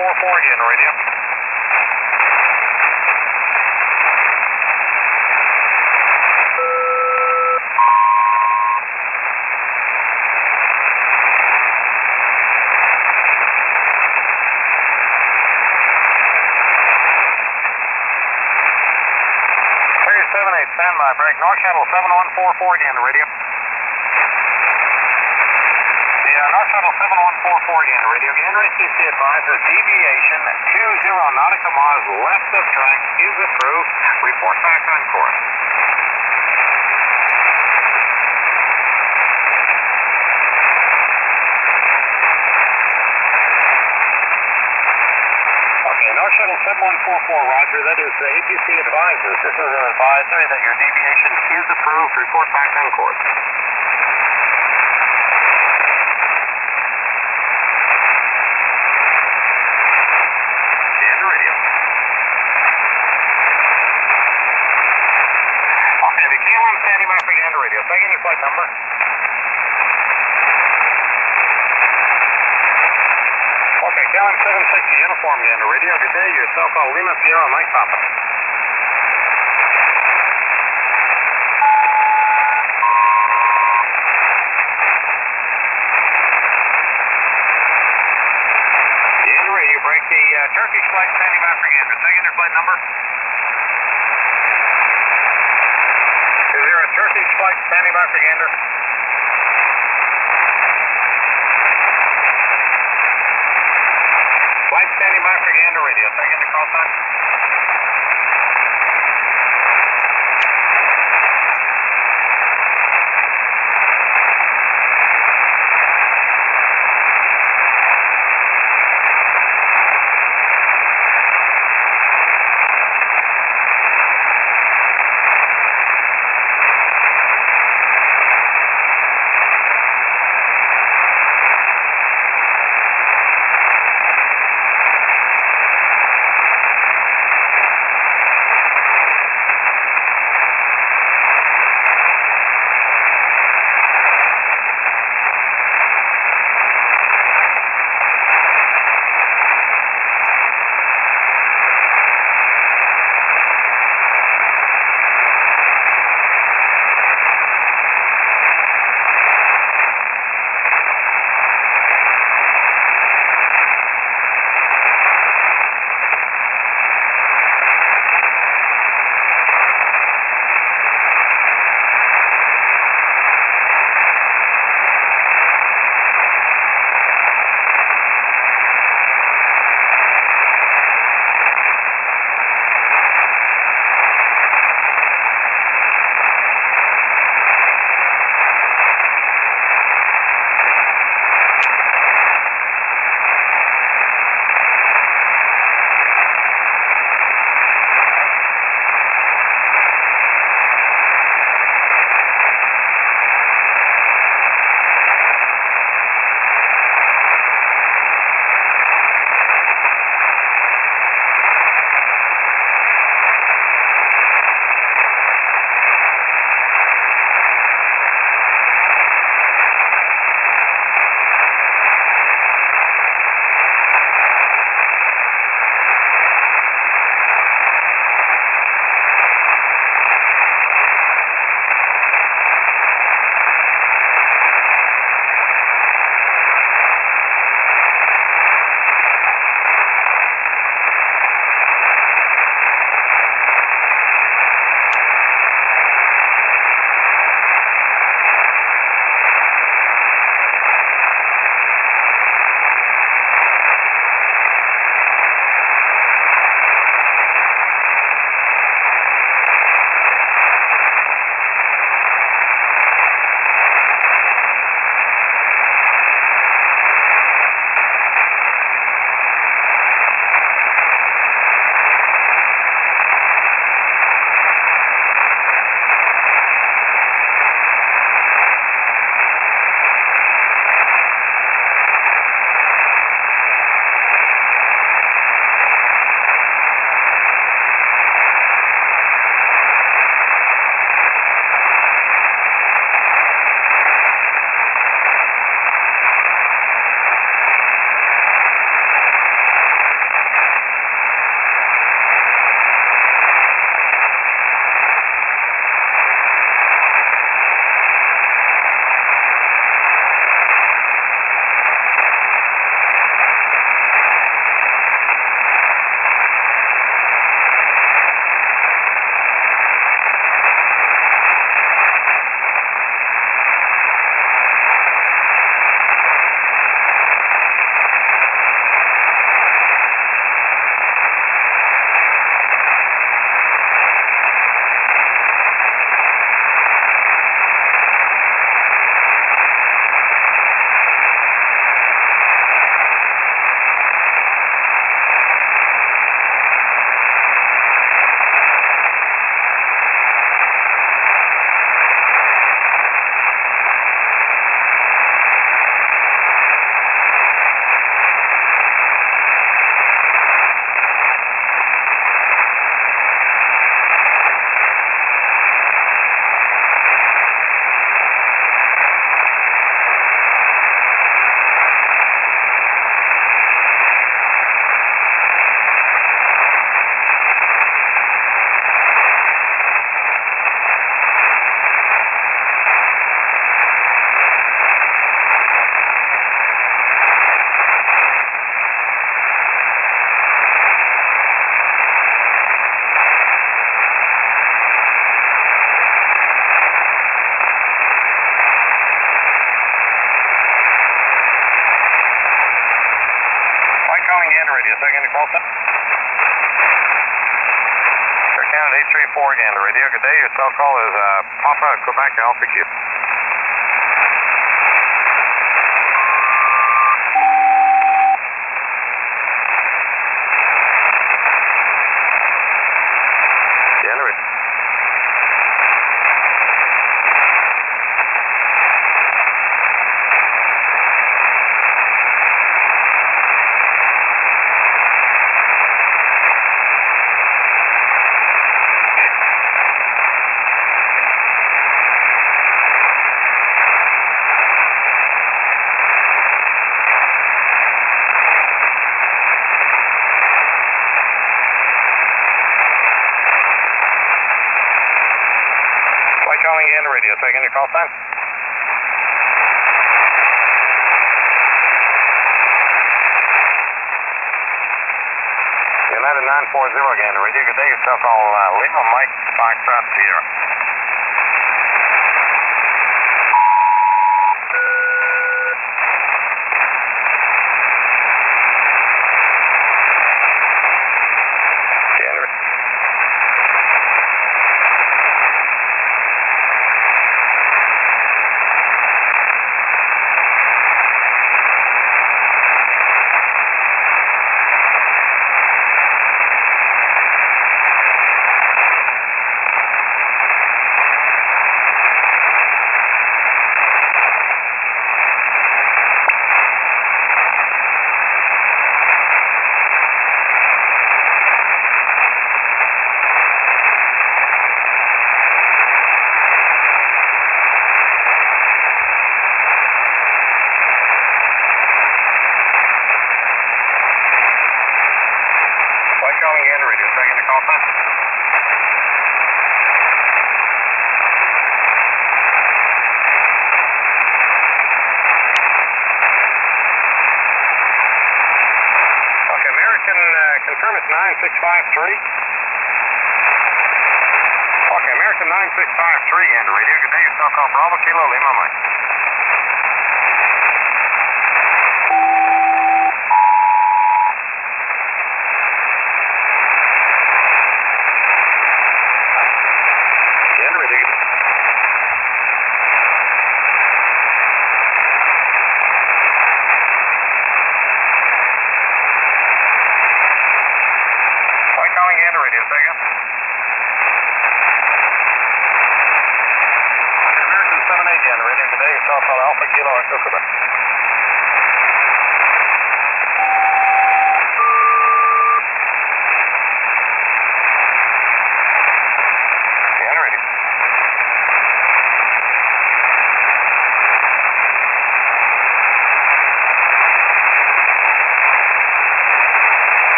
again, radio. Seven eight, break. North Shuttle 7144 again, radio. The North Shuttle 7144 again, radio. NRCC advises deviation 20 nautical miles left of track is approved. Report back on course. Okay, North Shuttle 7144, Roger. That is the advises. This is an advisory that your deviation is approved. Report back on course. And radio. Okay, the KLM standing by Take any flight number. Okay, KLM 760, uniform Gander Radio. Good day, your call Lima Sierra Mike Papa. Break the uh, Turkish flight standing by for Gander. Take their flight number. Flight standing by for Gander? Flight standing by for Gander Radio. Take the call going in radio. To call. Air Canada 834 again to radio. Good day. Your SELCAL is uh, Papa Quebec Alpha you. Call sign. United 940 again radio. Good day. Your SELCAL uh, Lima Mike Foxtrot Sierra. January. Flight calling in to radio. Taking your call sign. Okay, American, uh, confirm it's 9653. Okay, American 9653 and radio. Good day, call Bravo Kilo Lima Mike.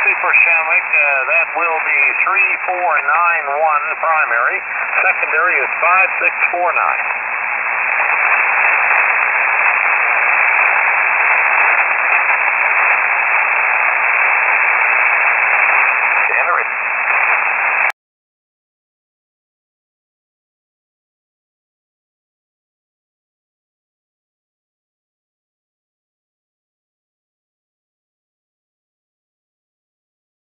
For Shanwick. Uh, that will be 3491 primary. Secondary is 5649.